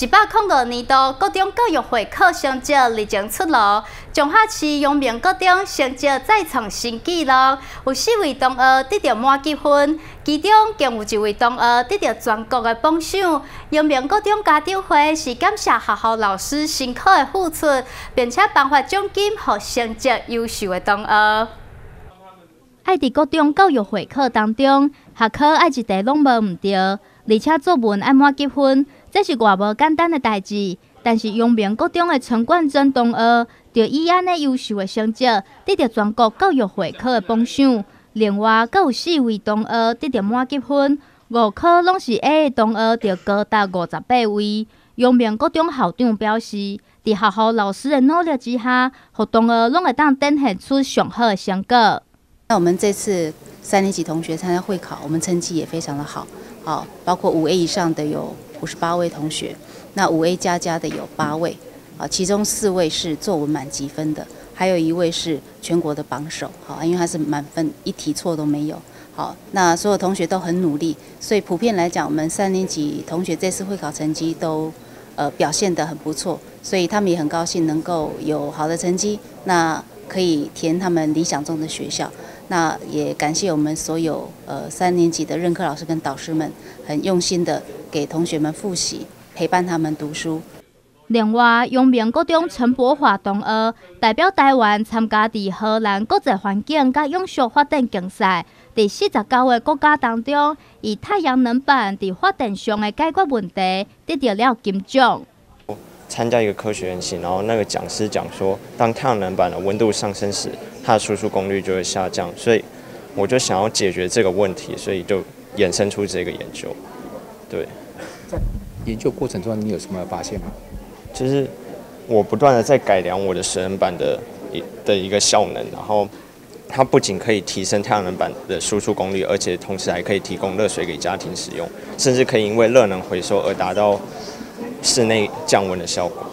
一百零二年度高中教育会考成绩已经出炉，彰化市阳明高中成绩再创新纪录，有四位同学得到满积分，其中更有一位同学得到全国的榜首。阳明高中家长会是感谢学校老师辛苦的付出，并且颁发奖金给成绩优秀的同学。爱伫高中教育会考当中，学科爱一题拢无毋对，而且作文爱满积分。这是偌无简单的代志，但是阳明高中的陈冠珍同学就以安尼优秀的成绩，得到全国教育会考的榜首。另外，阁有四位同学得到满级分，五科拢是 A 的同学就高达五十八位。阳明高中校长表示，在学校老师的努力之下，互同学拢会当展现出上好的成果。那我们这次三年级同学参加会考，我们成绩也非常的好，好，包括五 A 以上的有。五十八位同学，那五 A 加加的有八位，啊，其中四位是作文满积分的，还有一位是全国的榜首，好，因为他是满分，一题错都没有，好，那所有同学都很努力，所以普遍来讲，我们三年级同学这次会考成绩都，呃，表现得很不错，所以他们也很高兴能够有好的成绩，那可以填他们理想中的学校。那也感谢我们所有呃三年级的任课老师跟导师们，很用心的给同学们复习，陪伴他们读书。另外，阳明高中陈柏华同学代表台湾参加伫荷兰国际环境甲永续发展竞赛，第四十九个国家当中，以太阳能板伫发电上的解决问题，得到了金奖。参加一个科学演习，然后那个讲师讲说，当太阳能板的温度上升时，它的输出功率就会下降，所以我就想要解决这个问题，所以就衍生出这个研究。对，在研究过程中，你有什么发现吗？就是我不断的在改良我的水能板的一的一个效能，然后它不仅可以提升太阳能板的输出功率，而且同时还可以提供热水给家庭使用，甚至可以因为热能回收而达到。室内降温的效果。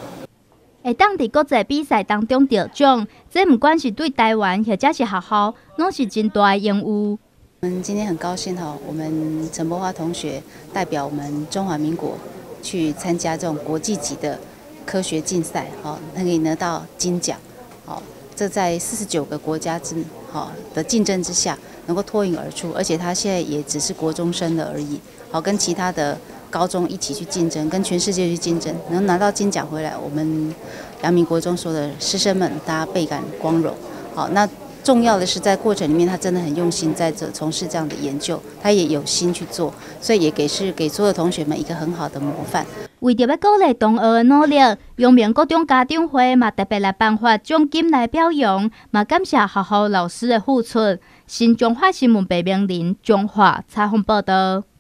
会当伫国际比赛当中得奖，这不管是对台湾或者是学校，拢是真大的荣誉。我们今天很高兴哈，我们陈柏华同学代表我们中华民国去参加这种国际级的科学竞赛，好，可以拿到金奖。好，这在四十九个国家之好的竞争之下，能够脱颖而出，而且他现在也只是国中生的而已。好，跟其他的。高中一起去竞争，跟全世界去竞争，能拿到金奖回来，我们阳明国中所有的师生们，大家倍感光荣。好，那重要的是在过程里面，他真的很用心在这从事这样的研究，他也有心去做，所以也给是给所有同学们一个很好的模范。为着要鼓励同学的努力，阳明国中家长会嘛特别来颁发奖金来表扬，嘛感谢学校老师的付出。新中华新闻北明林中华采访报道。